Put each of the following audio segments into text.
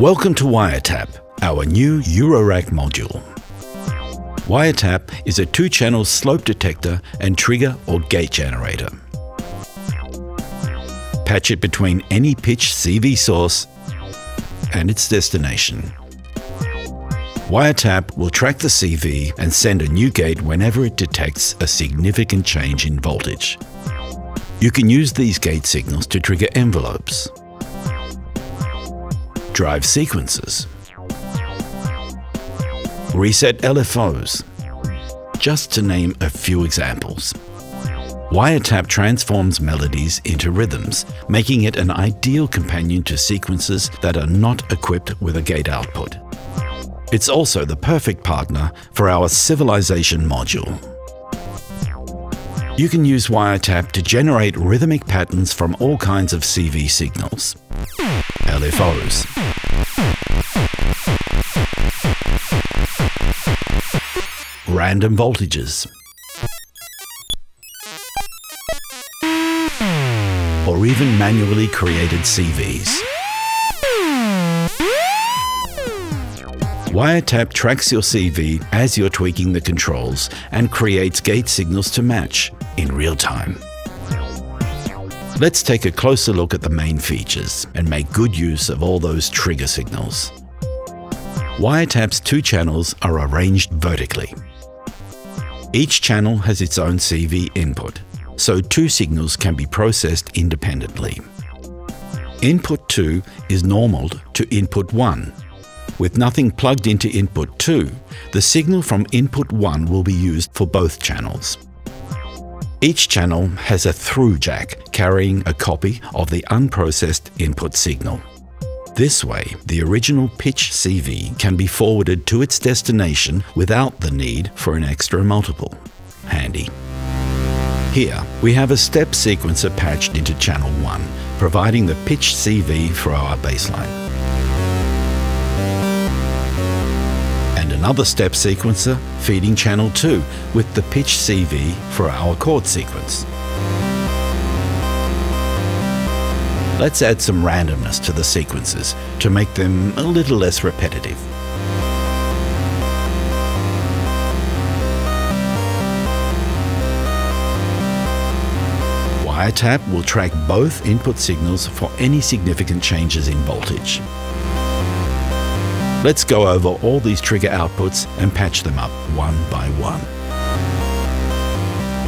Welcome to Wiretap, our new Eurorack module. Wiretap is a two-channel slope detector and trigger or gate generator. Patch it between any pitch CV source and its destination. Wiretap will track the CV and send a new gate whenever it detects a significant change in voltage. You can use these gate signals to trigger envelopes, drive sequences, reset LFOs, just to name a few examples. Wiretap transforms melodies into rhythms, making it an ideal companion to sequences that are not equipped with a gate output. It's also the perfect partner for our CVilization module. You can use Wiretap to generate rhythmic patterns from all kinds of CV signals. LFOs, random voltages, or even manually created CVs. Wiretap tracks your CV as you're tweaking the controls and creates gate signals to match in real time. Let's take a closer look at the main features and make good use of all those trigger signals. Wiretap's two channels are arranged vertically. Each channel has its own CV input, so two signals can be processed independently. Input 2 is normaled to input 1 with nothing plugged into input 2, the signal from input 1 will be used for both channels. Each channel has a through jack carrying a copy of the unprocessed input signal. This way, the original pitch CV can be forwarded to its destination without the need for an extra multiple. Handy. Here, we have a step sequencer patched into channel 1, providing the pitch CV for our bassline. Another step sequencer feeding channel 2 with the pitch CV for our chord sequence. Let's add some randomness to the sequences to make them a little less repetitive. Wiretap will track both input signals for any significant changes in voltage. Let's go over all these trigger outputs and patch them up one by one.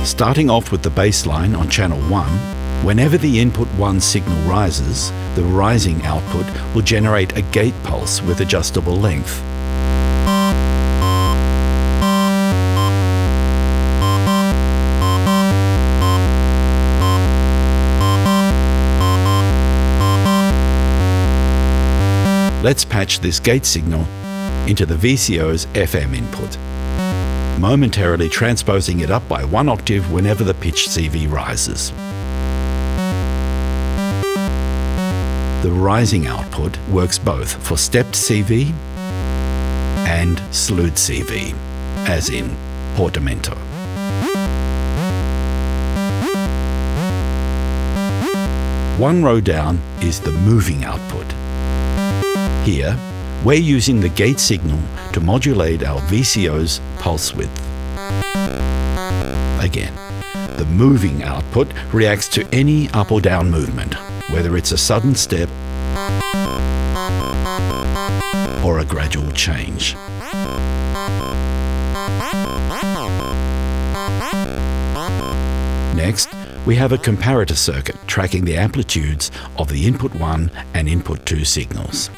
Starting off with the bassline on channel 1, whenever the input 1 signal rises, the rising output will generate a gate pulse with adjustable length. Let's patch this gate signal into the VCO's FM input, momentarily transposing it up by one octave whenever the pitch CV rises. The rising output works both for stepped CV and slewed CV, as in portamento. One row down is the moving output, here, we're using the gate signal to modulate our VCO's pulse width. Again, the moving output reacts to any up or down movement, whether it's a sudden step or a gradual change. Next, we have a comparator circuit tracking the amplitudes of the input 1 and input 2 signals.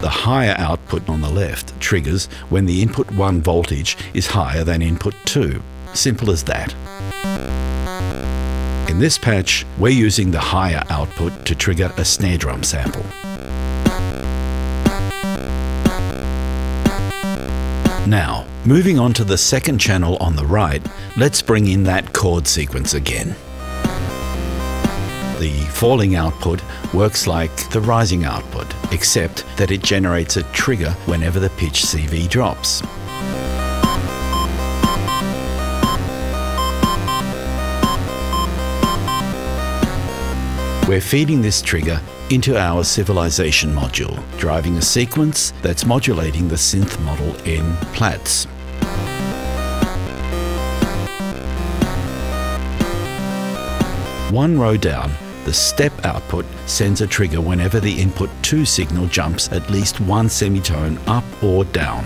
The higher output on the left triggers when the input 1 voltage is higher than input 2. Simple as that. In this patch, we're using the higher output to trigger a snare drum sample. Now, moving on to the second channel on the right, let's bring in that chord sequence again. The falling output works like the rising output, except that it generates a trigger whenever the pitch CV drops. We're feeding this trigger into our CVilization module, driving a sequence that's modulating the synth model in Plaits. One row down, the step output sends a trigger whenever the input 2 signal jumps at least one semitone up or down.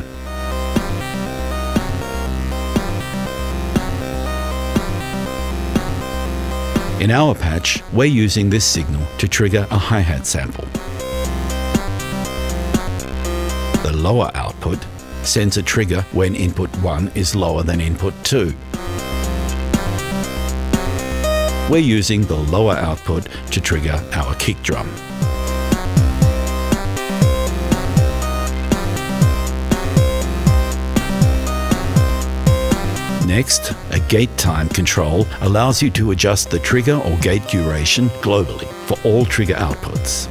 In our patch, we're using this signal to trigger a hi-hat sample. The lower output sends a trigger when input 1 is lower than input 2. We're using the lower output to trigger our kick drum. Next, a gate time control allows you to adjust the trigger or gate duration globally for all trigger outputs.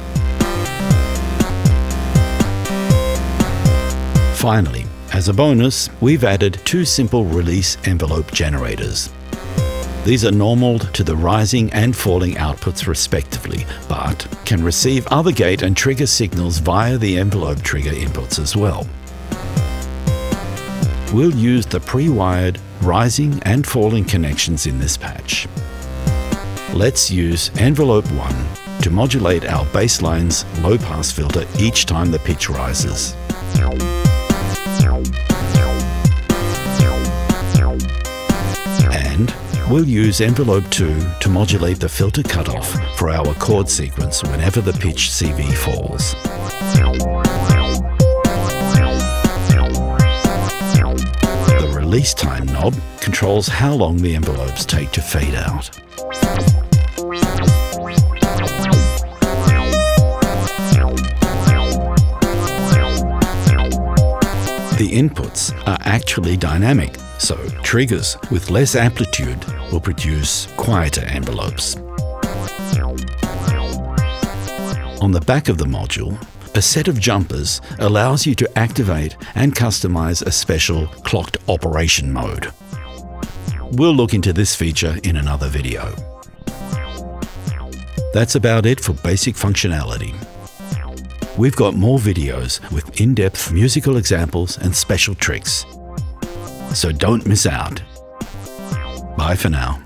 Finally, as a bonus, we've added two simple release envelope generators. These are normaled to the rising and falling outputs respectively, but can receive other gate and trigger signals via the envelope trigger inputs as well. We'll use the pre-wired rising and falling connections in this patch. Let's use envelope 1 to modulate our bassline's low-pass filter each time the pitch rises. We'll use envelope 2 to modulate the filter cutoff for our chord sequence whenever the pitch CV falls. The release time knob controls how long the envelopes take to fade out. The inputs are actually dynamic, so triggers with less amplitude will produce quieter envelopes. On the back of the module, a set of jumpers allows you to activate and customize a special clocked operation mode. We'll look into this feature in another video. That's about it for basic functionality. We've got more videos with in-depth musical examples and special tricks. So don't miss out. Bye for now.